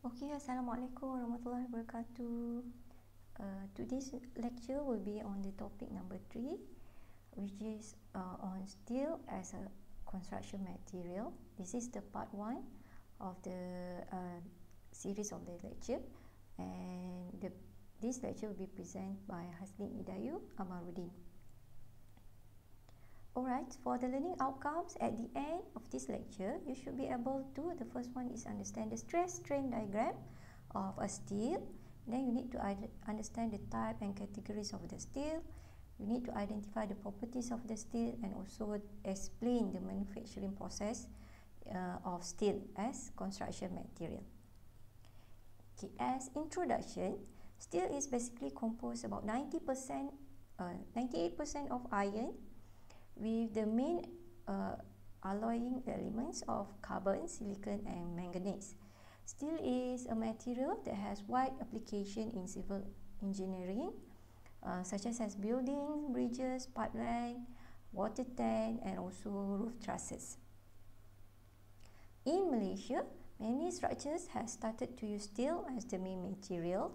Okay, Assalamualaikum warahmatullahi wabarakatuh. Uh, today's lecture will be on the topic number three, which is uh, on steel as a construction material. This is the part one of the uh, series of the lecture, and the, this lecture will be presented by Haslin Idayu Amaruddin. Alright, for the learning outcomes at the end of this lecture, you should be able to, the first one is understand the stress strain diagram of a steel. Then you need to understand the type and categories of the steel. You need to identify the properties of the steel and also explain the manufacturing process uh, of steel as construction material. Okay, as introduction, steel is basically composed about 90%, uh, 98% of iron with the main uh, alloying elements of carbon, silicon and manganese. Steel is a material that has wide application in civil engineering uh, such as, as buildings, bridges, pipeline, water tank and also roof trusses. In Malaysia, many structures have started to use steel as the main material.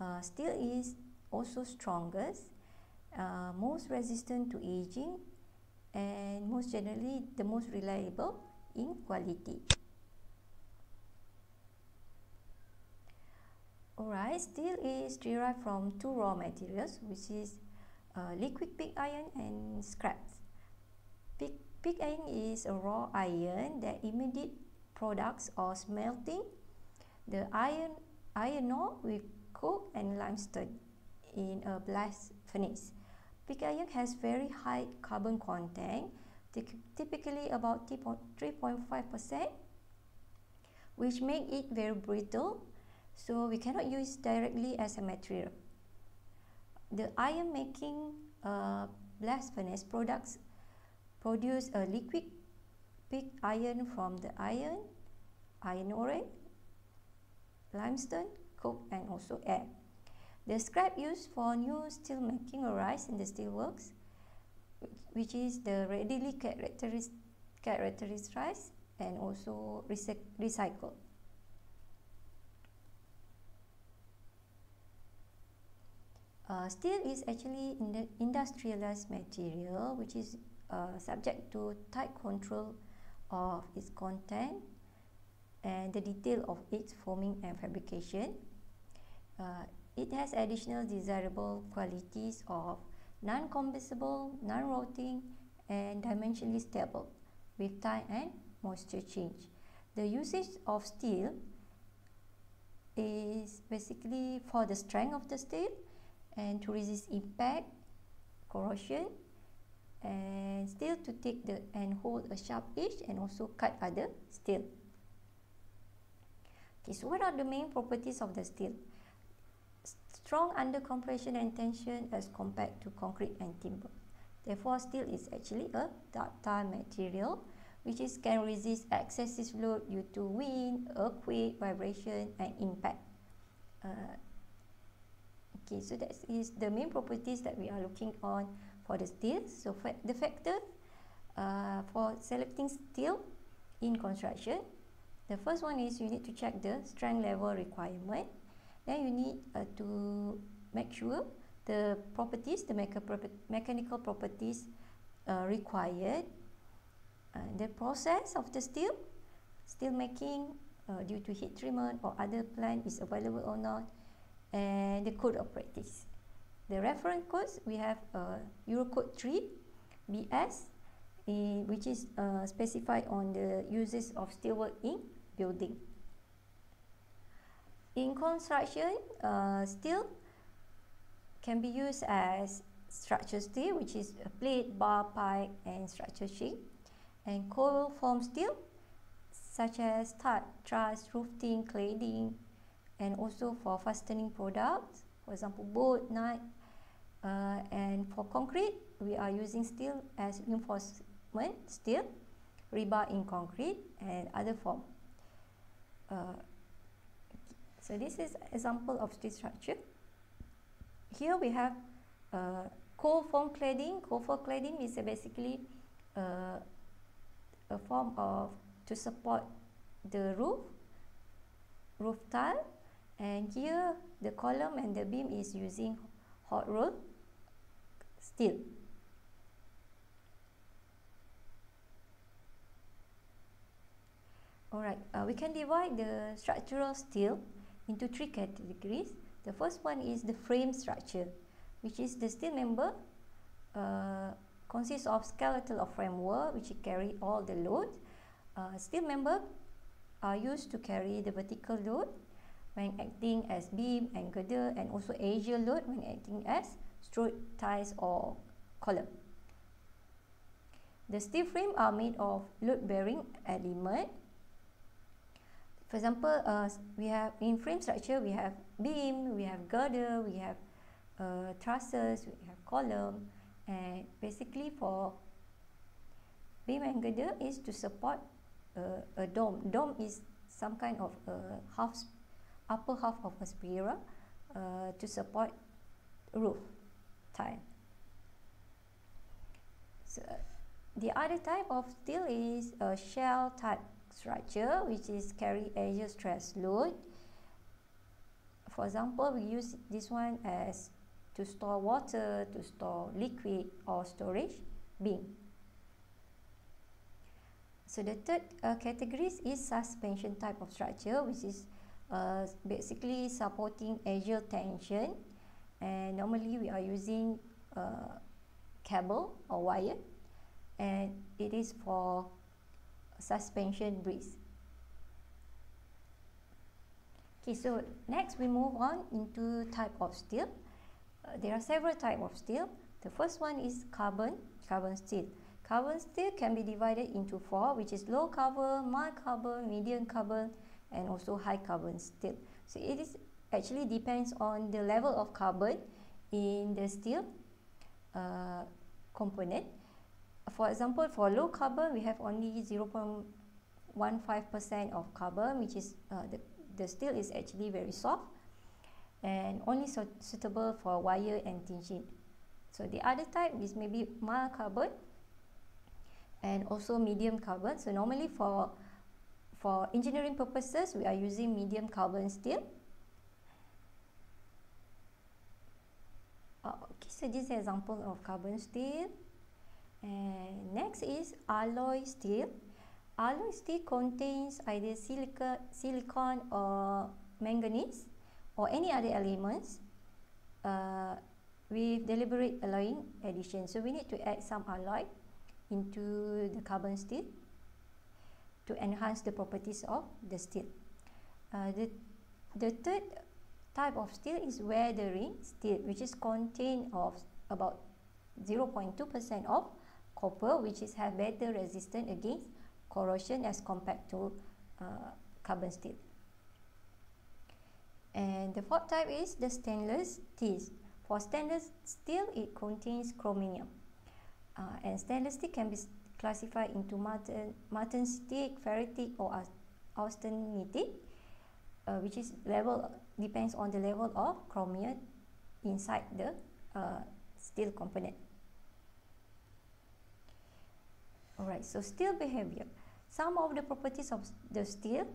Uh, steel is also strongest, uh, most resistant to aging and most generally the most reliable in quality. Alright, steel is derived from two raw materials which is uh, liquid pig iron and scrap. Pig, pig iron is a raw iron that immediate products or smelting. The iron iron ore will coke and limestone in a blast furnace. Pig iron has very high carbon content, typically about 3.5%, which make it very brittle, so we cannot use directly as a material. The iron making uh, blast furnace products produce a liquid pig iron from the iron, iron ore, limestone, coke and also air. The scrap used for new steel making arise in the steelworks, which is the readily characterized and also recycled. Uh, steel is actually the industrialized material which is uh, subject to tight control of its content and the detail of its forming and fabrication. Uh, it has additional desirable qualities of non-combustible, non-rotting, and dimensionally stable with time and moisture change. The usage of steel is basically for the strength of the steel and to resist impact, corrosion, and steel to take the and hold a sharp edge and also cut other steel. Okay, so what are the main properties of the steel? Strong under compression and tension as compared to concrete and timber. Therefore, steel is actually a ductile material which is can resist excessive load due to wind, earthquake, vibration and impact. Uh, okay, so that is the main properties that we are looking on for the steel. So fa the factor uh, for selecting steel in construction, the first one is you need to check the strength level requirement then you need uh, to make sure the properties, the mechanical properties uh, required, uh, the process of the steel, steel making uh, due to heat treatment or other plant is available or not, and the code of practice. The reference codes, we have uh, Eurocode 3 BS, in, which is specified on the uses of steelwork in building. In construction, uh, steel can be used as structure steel, which is a plate, bar, pipe, and structure sheet. And coil form steel, such as stud, truss, roofing, cladding, and also for fastening products, for example, bolt, nut. Uh, and for concrete, we are using steel as reinforcement steel, rebar in concrete, and other form. Uh, so this is example of steel structure. Here we have uh, core form cladding. Core form cladding is basically uh, a form of to support the roof roof tile and here the column and the beam is using hot roll steel. Alright, uh, we can divide the structural steel into three categories. The first one is the frame structure, which is the steel member uh, consists of skeletal or framework which carry all the load. Uh, steel member are used to carry the vertical load when acting as beam and girder and also axial load when acting as strut ties or column. The steel frame are made of load bearing element for example, uh, we have in frame structure, we have beam, we have girder, we have uh, trusses, we have column, and basically for beam and girder is to support uh, a dome. Dome is some kind of a half, upper half of a spira uh, to support roof tile. So, the other type of steel is a shell type structure which is carry axial stress load. For example, we use this one as to store water, to store liquid or storage beam. So the third uh, category is suspension type of structure which is uh, basically supporting axial tension and normally we are using uh, cable or wire and it is for suspension bridge. Okay, so next we move on into type of steel. Uh, there are several type of steel. The first one is carbon, carbon steel. Carbon steel can be divided into four, which is low carbon, mild carbon, medium carbon, and also high carbon steel. So it is actually depends on the level of carbon in the steel uh, component for example, for low carbon, we have only 0.15% of carbon, which is uh, the, the steel is actually very soft and only so suitable for wire and thin sheet. So the other type is maybe mild carbon and also medium carbon. So normally for for engineering purposes, we are using medium carbon steel. Uh, okay, so this is example of carbon steel. Next is alloy steel. Alloy steel contains either silica, silicon or manganese or any other elements uh, with deliberate alloying addition. So we need to add some alloy into the carbon steel to enhance the properties of the steel. Uh, the, the third type of steel is weathering steel which is contained of about 0.2% of copper which is have better resistance against corrosion as compared to uh, carbon steel. And the fourth type is the stainless steel. For stainless steel, it contains chromium. Uh, and stainless steel can be classified into martensitic, ferritic, or austenitic, uh, which is level depends on the level of chromium inside the uh, steel component. Alright, so steel behavior. Some of the properties of the steel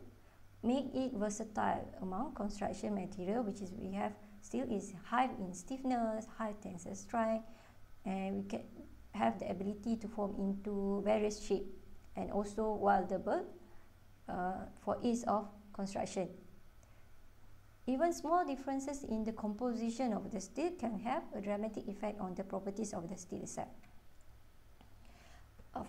make it versatile among construction material, which is we have steel is high in stiffness, high tensile strength, and we can have the ability to form into various shape and also weldable uh, for ease of construction. Even small differences in the composition of the steel can have a dramatic effect on the properties of the steel itself.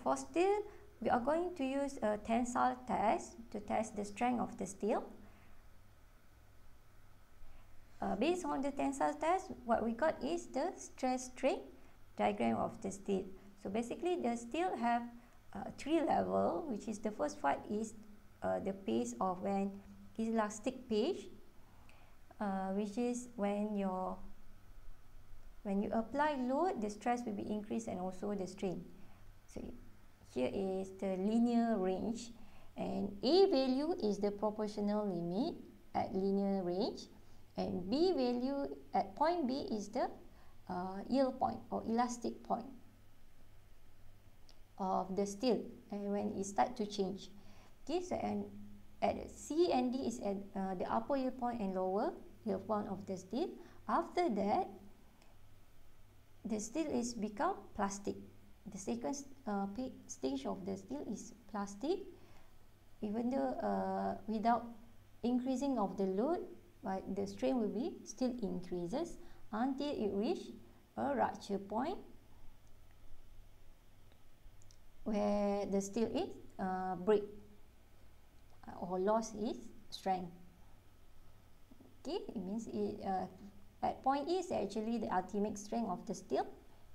For steel, we are going to use a tensile test to test the strength of the steel. Uh, based on the tensile test, what we got is the stress strain diagram of the steel. So basically, the steel have uh, three level, which is the first one is uh, the pace of when elastic pace, uh, which is when your when you apply load, the stress will be increased and also the strain. So here is the linear range and A value is the proportional limit at linear range and B value at point B is the uh, yield point or elastic point of the steel and when it start to change. Okay, so and at C and D is at uh, the upper yield point and lower yield point of the steel. After that, the steel is become plastic. The second uh, stage of the steel is plastic. Even though uh, without increasing of the load, but the strain will be still increases until it reach a rupture point where the steel is uh, break or loss its strength. Okay, it means it uh, at point is actually the ultimate strength of the steel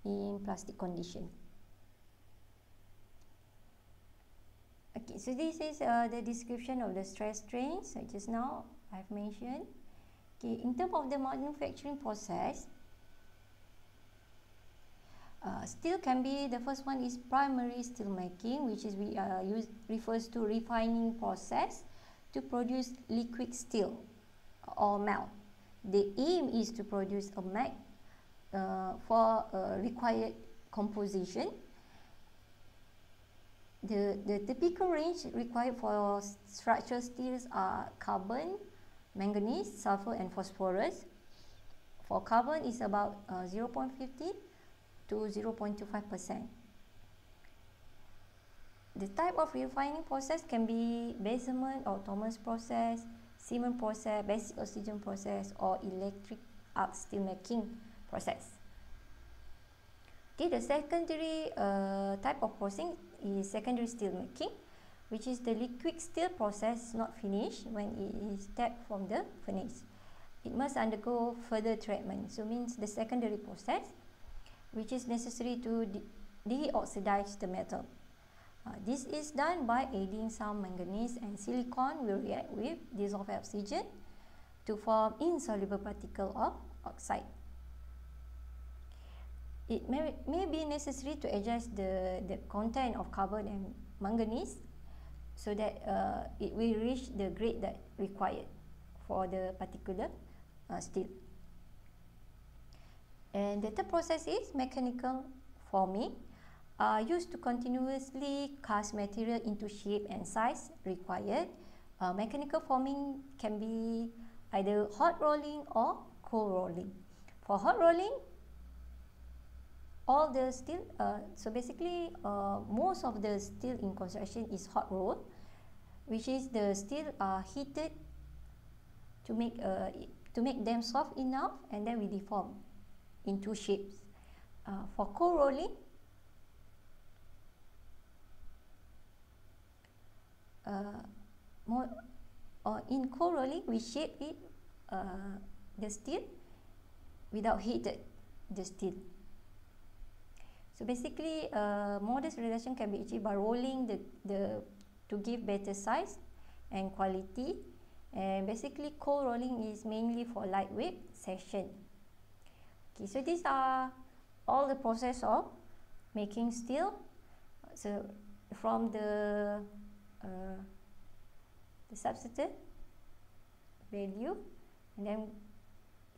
in plastic condition. Okay, so this is uh, the description of the stress strain. So just now I've mentioned. Okay, in terms of the manufacturing process, uh, steel can be the first one is primary steel making, which is we uh, use refers to refining process to produce liquid steel or melt. The aim is to produce a melt uh, for a required composition. The, the typical range required for structural steels are carbon, manganese, sulfur and phosphorus. For carbon is about uh, 0.50 to 0.25%. The type of refining process can be Bessemer or Thomas process, Siemens process, basic oxygen process or electric arc steel making process. Okay, the secondary uh, type of processing is secondary steel making, which is the liquid steel process not finished when it is tapped from the furnace. It must undergo further treatment, so means the secondary process which is necessary to de deoxidize the metal. Uh, this is done by adding some manganese and silicon will react with dissolved oxygen to form insoluble particle of oxide. It may, may be necessary to adjust the, the content of carbon and manganese so that uh, it will reach the grade that required for the particular uh, steel. And the third process is mechanical forming, uh, used to continuously cast material into shape and size required. Uh, mechanical forming can be either hot rolling or cold rolling. For hot rolling, all the steel, uh, so basically uh, most of the steel in construction is hot roll, which is the steel are heated to make, uh, to make them soft enough and then we deform into shapes. Uh, for cold rolling, uh, more, or in cold rolling, we shape it, uh, the steel without heated the steel. So basically, uh, modest reduction can be achieved by rolling the, the to give better size and quality. And basically, cold rolling is mainly for lightweight section. Okay, so these are all the process of making steel. So from the uh, the substitute value, and then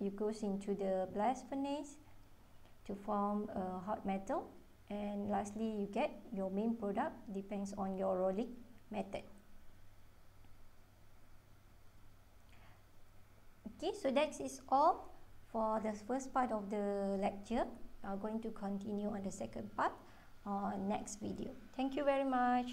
it goes into the blast furnace to form a hot metal, and lastly you get your main product depends on your rolling method. Okay, so that is all for the first part of the lecture. I'm going to continue on the second part on next video. Thank you very much.